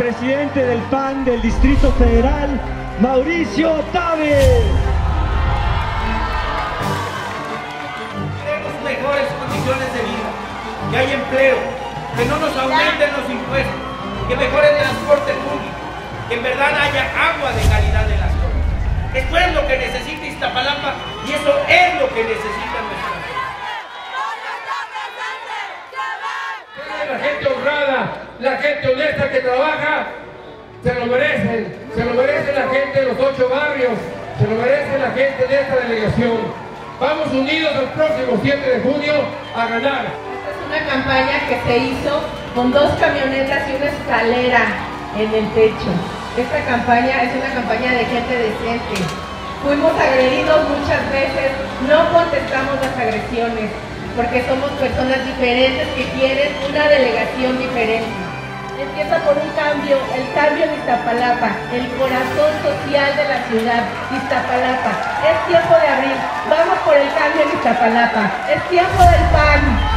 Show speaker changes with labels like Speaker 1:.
Speaker 1: presidente del PAN del Distrito Federal, Mauricio Tabe.
Speaker 2: Queremos mejores condiciones de vida, que haya empleo, que no nos aumenten los impuestos, que mejore el transporte público, que en verdad haya agua de calidad en las cosas. Esto es lo que necesita Iztapalapa y eso es lo que necesita nuestra
Speaker 3: La gente honrada, la gente honesta que trabaja, se lo merecen, se lo merece la gente de los ocho barrios, se lo merece la gente de esta delegación. Vamos unidos el próximo 7 de junio a ganar.
Speaker 4: Es una campaña que se hizo con dos camionetas y una escalera en el techo. Esta campaña es una campaña de gente decente. Fuimos agredidos muchas veces, no contestamos las agresiones, porque somos personas diferentes que quieren una delegación diferente. Empieza por un cambio, el cambio en Iztapalapa, el corazón social de la ciudad, Iztapalapa. Es tiempo de abrir, vamos por el cambio en Iztapalapa, es tiempo del PAN.